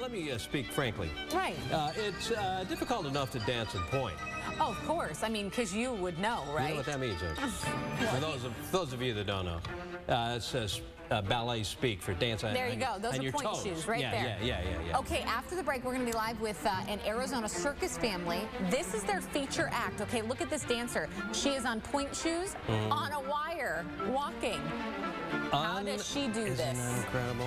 let me uh, speak frankly. Right. Uh, it's uh, difficult enough to dance and pointe. Oh, of course. I mean, because you would know, right? You know what that means, for those of, those of you that don't know. Uh, it says uh, ballet speak for dance There you go. Those are pointe toes. shoes right yeah, there. Yeah, yeah, yeah, yeah. Okay, after the break, we're going to be live with uh, an Arizona circus family. This is their feature act. Okay, look at this dancer. She is on pointe shoes, mm. on a wire, walking. How does she do Isn't this? that incredible?